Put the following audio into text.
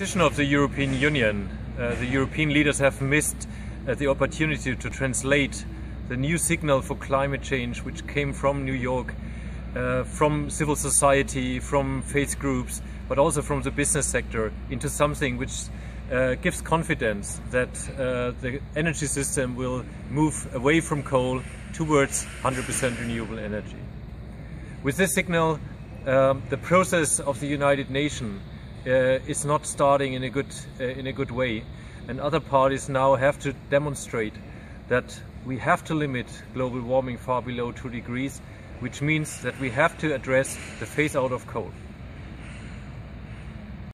decision of the European Union, uh, the European leaders have missed uh, the opportunity to translate the new signal for climate change, which came from New York, uh, from civil society, from faith groups, but also from the business sector, into something which uh, gives confidence that uh, the energy system will move away from coal towards 100% renewable energy. With this signal, um, the process of the United Nations uh, is not starting in a good uh, in a good way, and other parties now have to demonstrate that we have to limit global warming far below two degrees, which means that we have to address the phase out of coal.